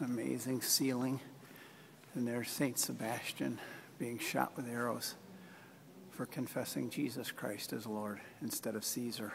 amazing ceiling. And there's St. Sebastian being shot with arrows for confessing Jesus Christ as Lord instead of Caesar.